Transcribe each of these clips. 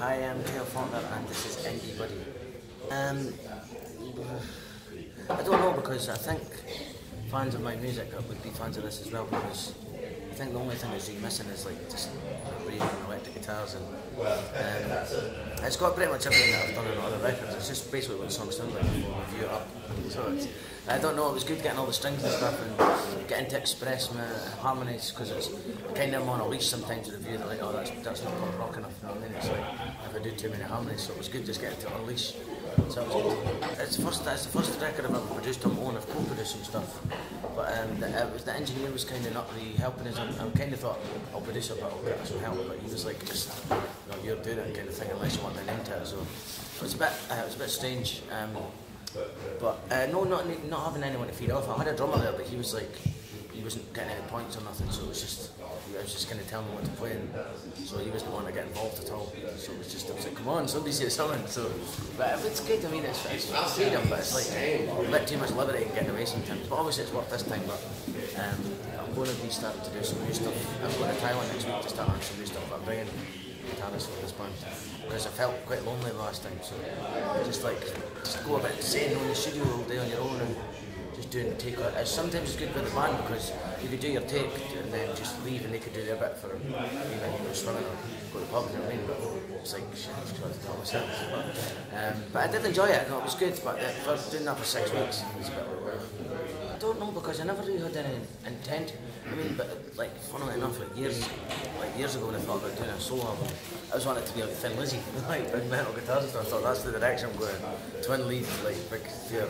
Hi, I'm Kyle Falconer and this is Buddy. Um, I don't know because I think fans of my music would be fans of this as well because I think the only thing that's really missing is like just reading electric guitars and um, it's got pretty much everything that I've done on other records. It's just basically what the song sounds like review it up. So it's, I don't know, it was good getting all the strings and stuff and getting to express my harmonies because it's kind of on a leash sometimes to review. They're like, oh, that's, that's not quite rock enough. You know what I mean? It's like if I do too many harmonies, so it was good just getting to unleash. So it. It's the first, it's the first record I've ever produced on my own. I've co-produced some stuff, um, it was the engineer was kind of not really helping us. I, I kind of thought I'll produce bit, I'll get some help, but he was like, just, you know, you're doing it kind of thing unless you want my name to it. So it was a bit, uh, it was a bit strange. Um, but uh, no, not not having anyone to feed off. I had a drummer there, but he was like, he wasn't getting any points or nothing. So it was just, he was just kind of telling me what to play, and so he was the one to get involved. So it was just, I was like, come on, somebody say something. So, but it's good. I mean, it's, it's freedom, but it's like a bit too much liberty and getting away sometimes. But obviously, it's worth this time. But um, I'm going to be starting to do some new stuff. I'm going to Thailand next week to start on some new stuff. I'm bringing guitarist for this band because I felt quite lonely last time. So just like just go a bit insane on the studio all day on your own and doing take. Uh, sometimes it's good for the band because you could do your take and then just leave and they could do their bit for you know you go swimming or go to the pub. You know what I mean? But it's like shit, I've got myself. But, um, but I did enjoy it. No, it was good. But uh, for doing that for six weeks, it was a bit. Don't because I never really had any intent. I mean, but like, funnily enough, like years, like years ago when I thought about doing a solo album, I was it to be like Thin Lizzy, like big metal stuff. I thought that's the direction I'm going. Twin leads, like big, fear,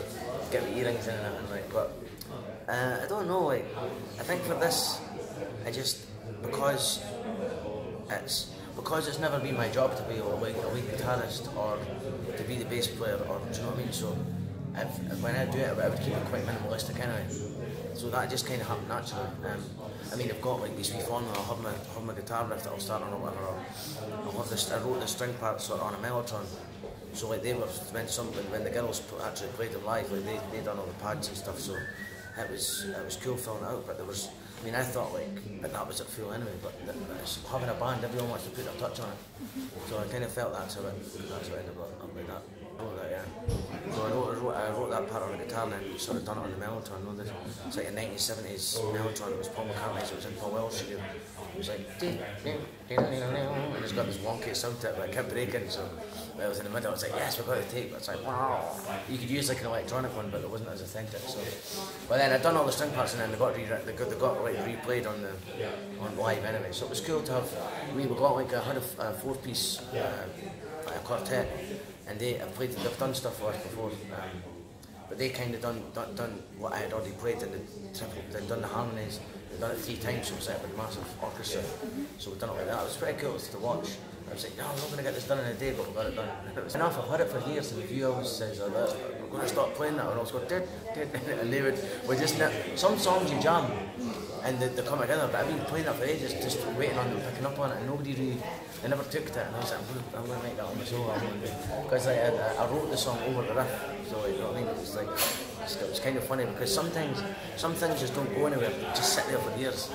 get the earrings in and everything, like. But uh, I don't know, like, I think for this, I just because it's because it's never been my job to be a lead, a lead guitarist or to be the bass player, or do you know what I mean? So if, when I do it, I would keep it quite minimalistic anyway. So that just kind of happened naturally. Um, I mean, I've got like these wee formula, I'll have my, have my guitar riff that I'll start on or whatever, or I'll have this, I wrote the string parts on a Mellotron. So like they were, when something, when the girls actually played them live, like they, they done all the pads and stuff, so it was, it was cool filling it out, but there was, I mean, I thought like, but that was at full anyway, but, but having a band, everyone wants to put their touch on it. So I kind of felt that's how it, that's how it ended up, up like that. Oh, that, yeah. So I wrote, I wrote, I wrote that part on the guitar and then sort of done it on the Mellotron. No, it's like a 1970s Mellotron. It was Paul McCartney, so it was in Paul Weller's studio. It was like, and it's got this wonky sound to it, but it kept breaking. So I was in the middle. I was like, yes, we've got the tape. It's like, wow. You could use like an electronic one, but it wasn't as authentic. So, but then I'd done all the string parts and then they got re- they got, they got like replayed on the on live anyway. So it was cool to have. We got like a, had a, a four piece uh, a quartet and they have played, they've done stuff for us before, um, but they kind of done, done done what I had already played in the triple, they'd done the harmonies, they'd done it three times, so it was like a massive orchestra, so we've done it like that. It was pretty cool to watch. I was like, no, I'm not going to get this done in a day, but we've got it done. Enough, I've had it for years, and the view always says, oh, that's, we're going to stop playing that, and I was going, did, did, and they would, we just, some songs you jam, and they, they come together. But I've been playing it for ages, just waiting on them picking up on it, and nobody really, they never took to it. And I was like, I'm going to make that on my solo album because like, I, I wrote the song over the riff, so you know what I mean. It was like it was kind of funny because sometimes some things just don't go anywhere, just sit there for years.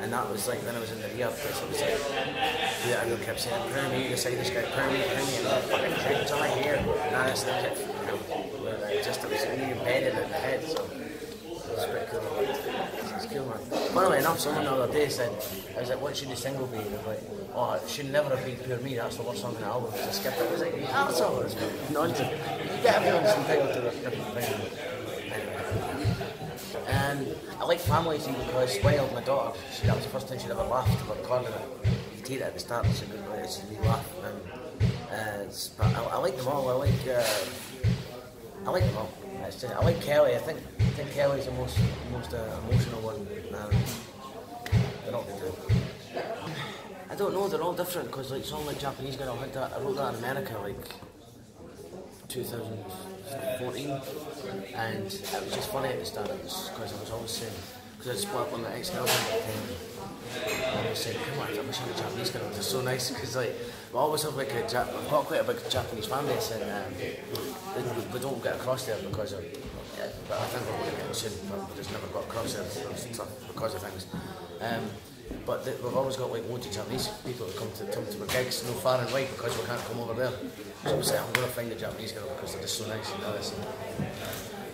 And that was like when I was in the rehab place, it was like yeah, I kept saying, "Power me, the side this guy, power me, power me," and I'm fucking it's all I hear. And I just you know, just it was really embedded in the head. So it was pretty cool. It's cool, man. Funnily enough, someone the other day said, I was like, what should the single be? And I was like, oh, it should never have been Pure Me, that's the worst song in the album. So I skipped it. I was like, yeah, that's all it's nonsense. You get everyone's entitled to their different things. And I like Family Tree because Wild, my daughter, she, that was the first time she'd ever laughed about recording it. You hear it at the start, she could really she really laugh. And, uh, but I, I like them all. I like, uh, I like them all. It's just, I like Kelly. I think I think Kelly's the most most uh, emotional one. Um, they're all good. I don't know. They're all different because like song like Japanese girl, I, that, I wrote that in America like 2014, and it was just funny at the start. It because I was always saying because I my ex-girlfriend at the time. And I was saying, come on, I wish I had a Japanese girl. It's so nice because like we always have like a Jap- I've got quite a big Japanese base and um, we, we don't get across there because of yeah, but I think we're going to get soon. But we just never got across there because of things. Um, But we've always got like loads of Japanese people that come to come to our gigs, no far and wide because we can't come over there. So I'm going to find a Japanese girl because they're just so nice and nice.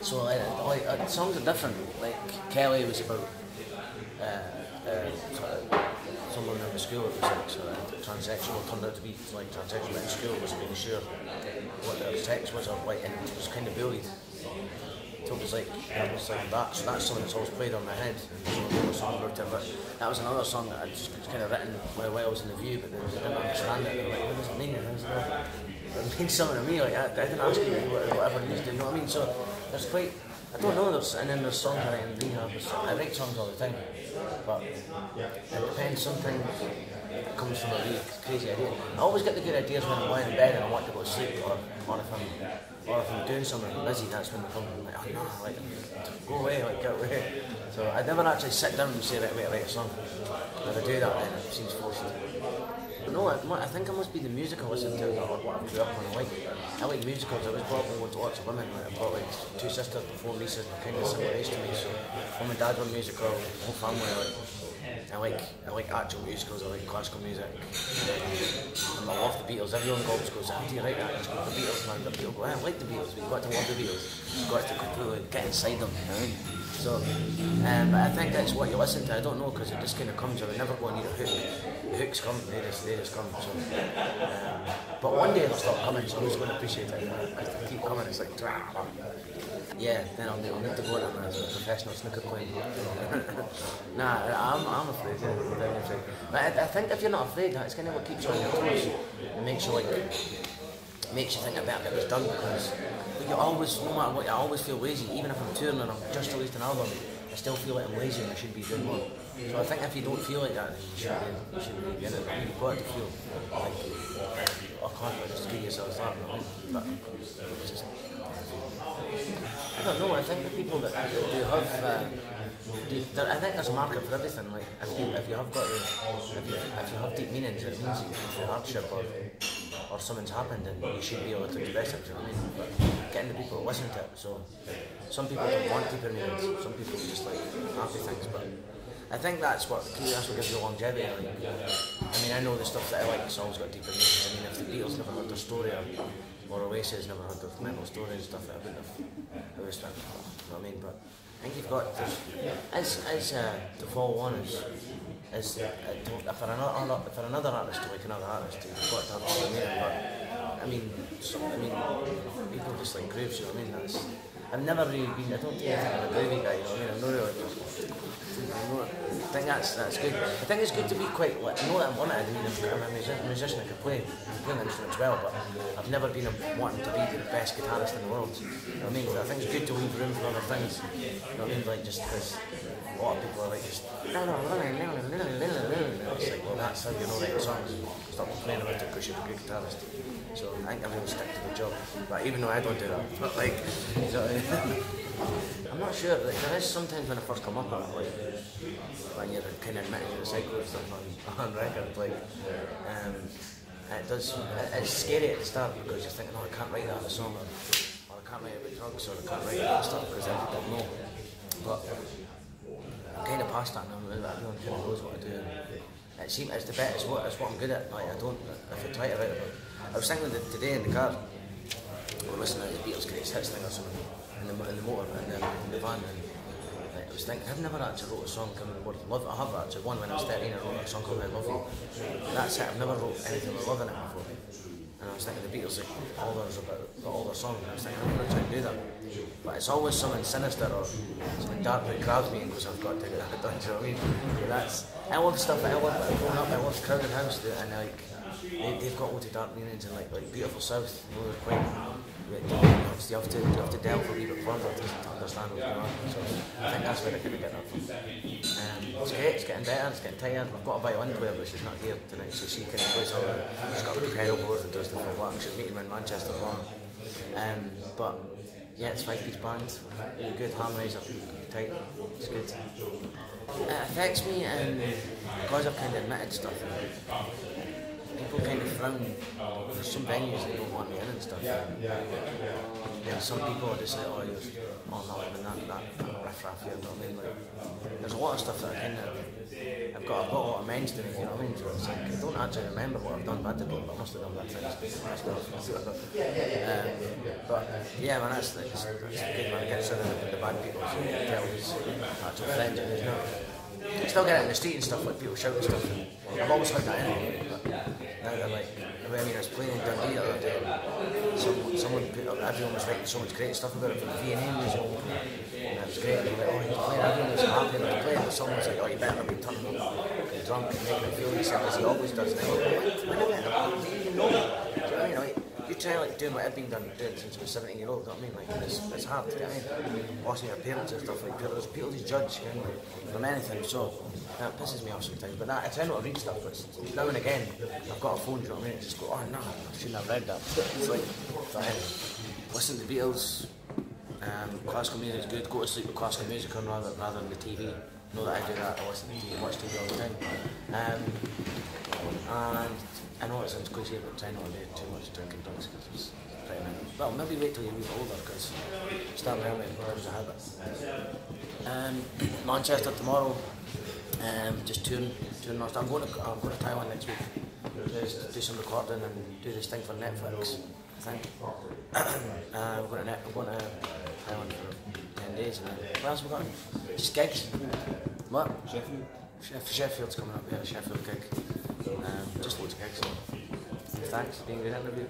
So like, like uh, songs are different. Like Kelly was about uh, uh, someone in the school that was like sort of transsexual turned out to be like transsexual in school wasn't really sure what their sex was or like and was kind of bullied. It was like that was like that. So that's something that's always played on my head. So song it, but that was another song that I just kind of written while, I was in the view, but was, I didn't understand it. Like, what does it mean? And I was like, it means something to me. Like I, I didn't ask you whatever it means. You know what I mean? So there's quite. I don't know. There's and then there's songs I write in rehab. I write songs all the time, but it depends. Sometimes it comes from a really crazy idea. I always get the good ideas when I'm lying in bed and I want to go to sleep, or, or if I'm or if I'm doing something busy, that's when they come like, oh no, like go away, like get away. So I never actually sit down and say, right, wait, write a song. If I do that, then it seems forced. No, I, I think it must be the music I listen to or what I grew up on. I like, I like musicals. I was brought up with lots of women. Like, I've got like two sisters before Lisa, kind of similar age to me. So mum and dad were musical, whole family. Like, I like I like actual musicals. I like classical music. And I love the Beatles. Everyone goes goes, how do you write that? It's got the Beatles, man. But people go, I like the Beatles. You've got to love the Beatles. You've got to completely get inside them. You know? So, um, but I think that's what you listen to. I don't know because it just kind of comes. I would never go and need a hook. The hooks come. They just they just come. So, um, but one day they'll stop coming. So i who's going to appreciate it? Because they keep coming. It's like. Yeah, then I'll, I'll need to go as a professional snooker player. nah, I'm, I'm afraid, yeah, I'm afraid. But I, I think if you're not afraid, it's kind of what keeps you on your toes. It makes you like, makes you think about it was done because you always, no matter what, I always feel lazy. Even if I'm touring and I've just released an album, I still feel like I'm lazy and I should be doing more. So I think if you don't feel like that, you shouldn't be, you shouldn't be it. You've got to feel like, I can't just give yourself that. But just, I don't know. I think the people that do have, uh, do, there, I think there's a market for everything. Like if you if you have got the, if you, if you have deep meanings, it means you hardship or or something's happened and you should be able to address it. You know what I mean? But getting the people to listen to it. So some people don't want deeper meanings. Some people just like happy things, but. I think that's what that's what gives you longevity. Like, I mean, I know the stuff that I like has always got deeper meanings. I mean, if the Beatles never heard their story, or, or Oasis never heard their mental story and stuff, I wouldn't have, I would have spent, you know what I mean? But I think you've got, as, as uh, to follow on is, is uh, to, for, another, for another artist to like another artist, you've got to have all the. But I mean, so, I mean, people just like grooves, you know what I mean? That's, I've never really been, I don't think I'm a groovy guy, you know what I mean? I'm not really, I think that's that's good. I think it's good to be quite. Like, I know that I'm limited. I mean, I'm a musician, musician I can play, play the instruments well, but I've never been a, wanting to be the best guitarist in the world. You know what I mean? But I think it's good to leave room for other things. You know what I mean? Like just because a lot of people are like just. It's like, well, that's how you know writing songs. Stop complaining about it because you're a good guitarist. So I think to stick to the job. But even though I don't do that, but like, so, I'm not sure. Like, there is sometimes when I first come up, like, when you're kind of admitting you're a psycho or stuff on, on record, like, um, it does. It's scary at the start because you're thinking, oh, I can't write that a song, or, or I can't write about drugs, or I can't write about stuff because I don't know. But I'm kind of past that now. Everyone kind of knows what I do. It seems it's the best. It's what it's what I'm good at. Like I don't. If I try to write about, I was thinking that today in the car, we were listening to the Beatles' greatest hits thing or something in the, in the motor in the, in the van. And, like, I was thinking, I've never actually wrote a song coming with love. I have actually one when I was 13. I wrote a song called I Love You. That's it. I've never wrote anything with love in it before. And I was thinking the Beatles, like all theirs about all their songs. And I was thinking I'm going to try and do that. But it's always something sinister or something dark that grabs me and goes, I've got to get that done. Do you know what I mean? Yeah, that's. I love stuff. I love growing up. I love Crowded House, and like they, they've got all the dark meanings and like like beautiful South. You know, they're quite you have to you have to delve a wee bit further to, to understand what's going on. So I think that's where I kind of get that from. Um, it's it's getting better, it's getting tired. We've got a violin player, but she's not here tonight, so she plays all the, she's got a pedal board and does the full work. She's meeting me in Manchester tomorrow. Um, but yeah, it's five piece band, good harmonies tight, it's good. It affects me um, because I've kind of admitted stuff. people kind of frown. There's some venues that don't want me in and stuff. Yeah, yeah, yeah. And some people are just like, oh, you're oh, not even that, that, that riff raff you know what I mean? Like, there's a lot of stuff that I I've got, I've got a lot of men's doing, you know what I mean? So it's like, I don't actually remember what I've done bad to people, but I must have done bad things. Um, but yeah, man, that's, that's, that's good, man. I get sort of the, bad people, so you tell he's actual friends, and not. Still get it in the street and stuff, like people shouting stuff. And I've always heard that anyway. Now they're like, I mean, I was playing in Dundee the other day. Someone, someone put everyone was writing so much great stuff about it from the V&A music. And it was great. And like, oh, he's playing, everyone was happy that he played. But someone was like, oh, you better not be turning drunk and making him feel himself as he always does now. When try like doing what I've been done doing since I was 17 year old, you know what I mean? Like it's, it's hard, you know what I mean? Watching your parents and stuff like people, people to judge you know, from anything, so that pisses me off sometimes. But that, I try not to read stuff, but now and again I've got a phone, you know what I mean? Just go, oh no, I shouldn't have read that. It's like. Listen to Beatles, um, classical music is good, go to sleep with classical music on rather, rather than the TV. Know that I do that, I listen to watch TV all the time. Um, and I know it sounds cliche, but I try not to do too much drinking drugs because it's pretty mental. Well, maybe wait till you're a wee older because start early becomes a habit. Um, Manchester tomorrow, um, just touring, touring I'm going to I'm going to Taiwan next week. Do, do some recording and do this thing for Netflix. I think. uh, we're going to we're going to Taiwan for ten days. And where else we going? Just gigs. What? Sheffield. Sheff- Sheffield's coming up. Yeah, Sheffield gig. Um, just loads of gigs. Thanks for being a good interview.